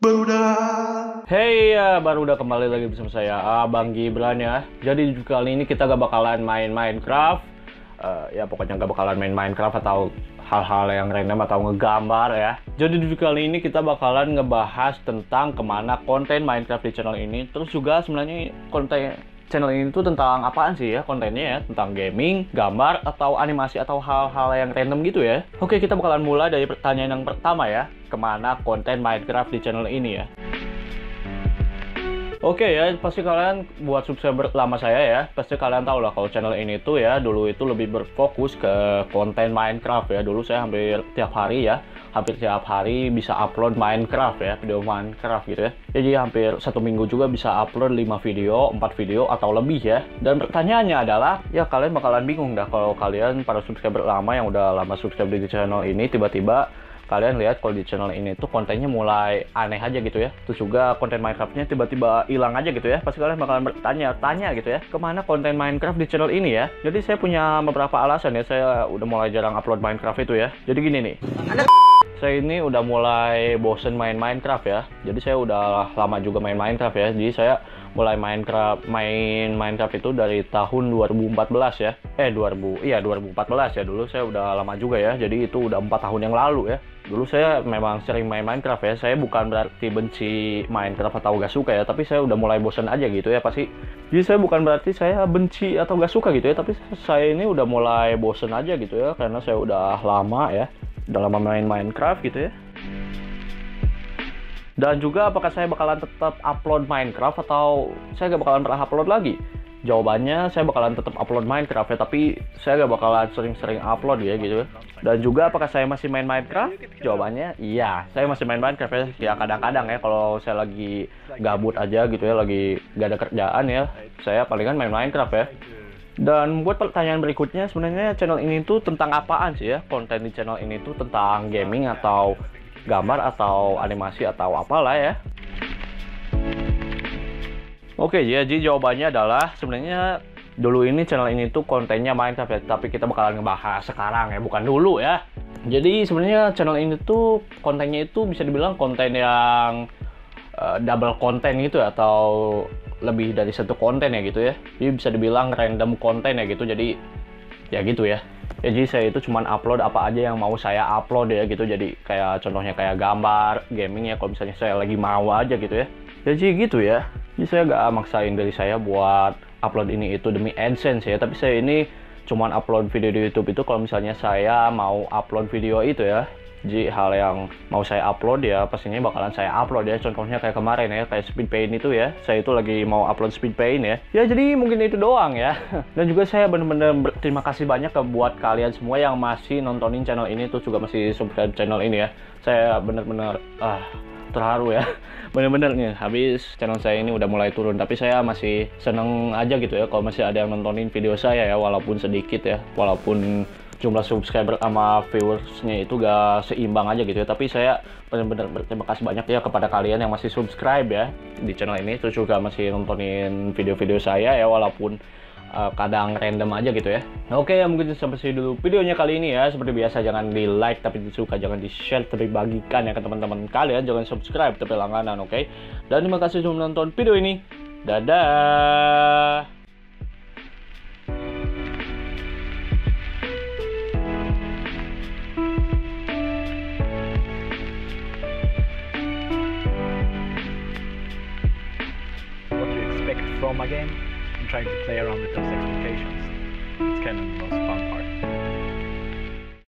Barudak. Hey ya, baru udah kembali lagi bersama saya Abang Gibran ya. Jadi kali ini kita gak bakalan main Minecraft. Eh, ya pokoknya gak bakalan main Minecraft atau hal-hal yang random atau ngegambar ya. Jadi di kali ini kita bakalan ngebahas tentang ke mana konten Minecraft di channel ini. Terus juga sebenarnya konten channel ini tuh tentang apaan sih ya kontennya ya? Tentang gaming, gambar, atau animasi atau hal-hal yang random gitu ya. Oke kita bakalan mulai dari pertanyaan yang pertama ya. Ke mana konten Minecraft di channel ini ya? Oke ya, pasti kalian buat subscriber lama saya ya, pasti kalian tahu lah kalau channel ini tuh ya dulu itu lebih berfokus ke konten Minecraft ya. Dulu saya hampir tiap hari ya, hampir tiap hari bisa upload Minecraft ya, video Minecraft gitu ya. Jadi hampir satu minggu juga bisa upload 5 video, 4 video atau lebih ya. Dan pertanyaannya adalah, ya kalian bakalan bingung dah kalau kalian para subscriber lama yang udah lama subscribe di channel ini tiba-tiba kalian lihat kalau di channel ini tuh kontennya mulai aneh aja gitu ya. Terus juga konten Minecraftnya tiba-tiba hilang aja gitu ya. Pasti kalian bakalan bertanya tanya gitu ya ke mana konten Minecraft di channel ini ya? Jadi saya punya beberapa alasan ya. Saya udah mulai jarang upload Minecraft itu ya. Jadi gini nih saya ini udah mulai bosen main Minecraft ya. Jadi saya udah lama juga main Minecraft ya. Jadi saya mulai Minecraft main Minecraft itu dari tahun 2014 ya. Eh 2000 iya 2014 ya. Dulu saya udah lama juga ya. Jadi itu udah empat tahun yang lalu ya. Dulu saya memang sering main Minecraft ya. Saya bukan berarti benci Minecraft atau gak suka ya. Tapi saya udah mulai bosan aja gitu ya pasti jadi saya bukan berarti saya benci atau gak suka gitu ya. Tapi saya ini udah mulai bosan aja gitu ya. Karena saya udah lama ya udah lama main Minecraft gitu ya dan juga apakah saya bakalan tetap upload Minecraft atau saya gak bakalan pernah upload lagi? Jawabannya saya bakalan tetap upload Minecraft ya, tapi saya gak bakalan sering-sering upload ya gitu. Dan juga apakah saya masih main Minecraft? Jawabannya iya, saya masih main Minecraft ya. Ya kadang-kadang ya kalau saya lagi gabut aja gitu ya, lagi gak ada kerjaan ya, saya palingan main Minecraft ya. Dan buat pertanyaan berikutnya, sebenarnya channel ini tuh tentang apaan sih ya? Konten di channel ini tuh tentang gaming atau gambar atau animasi atau apalah ya. Oke, jadi jawabannya adalah sebenarnya dulu ini channel ini tuh kontennya Minecraft ya, tapi kita bakalan ngebahas sekarang ya, bukan dulu ya. Jadi sebenarnya channel ini tuh kontennya itu bisa dibilang konten yang uh, double konten gitu ya, atau lebih dari satu konten ya gitu ya. Jadi bisa dibilang random konten ya gitu. Jadi ya gitu ya. Ya jadi saya itu cuman upload apa aja yang mau saya upload ya gitu. Jadi kayak contohnya kayak gambar gaming ya kalau misalnya saya lagi mau aja gitu ya. Jadi gitu ya. Jadi saya gak maksain dari saya buat upload ini itu demi AdSense ya. Tapi saya ini cuman upload video di YouTube itu kalau misalnya saya mau upload video itu ya jadi hal yang mau saya upload ya pastinya bakalan saya upload ya. Contohnya kayak kemarin ya kayak speed paint itu ya. Saya itu lagi mau upload speed paint ya. Ya jadi mungkin itu doang ya. Dan juga saya bener-bener berterima kasih banyak ke buat kalian semua yang masih nontonin channel ini tuh juga masih subscribe channel ini ya. Saya bener-bener ah terharu ya. Bener-bener nih habis channel saya ini udah mulai turun. Tapi saya masih seneng aja gitu ya kalau masih ada yang nontonin video saya ya walaupun sedikit ya. Walaupun jumlah subscriber sama viewersnya itu gak seimbang aja gitu ya. Tapi saya benar-benar berterima kasih banyak ya kepada kalian yang masih subscribe ya di channel ini. Terus juga masih nontonin video-video saya ya walaupun uh, kadang random aja gitu ya. Oke ya mungkin sampai sini dulu videonya kali ini ya. Seperti biasa jangan di like tapi disuka jangan di share tapi bagikan ya ke teman-teman kalian. Jangan subscribe tapi langganan oke? Dan terima kasih sudah menonton video ini. Dadah from a game and trying to play around with those expectations. It's kind of the most fun part.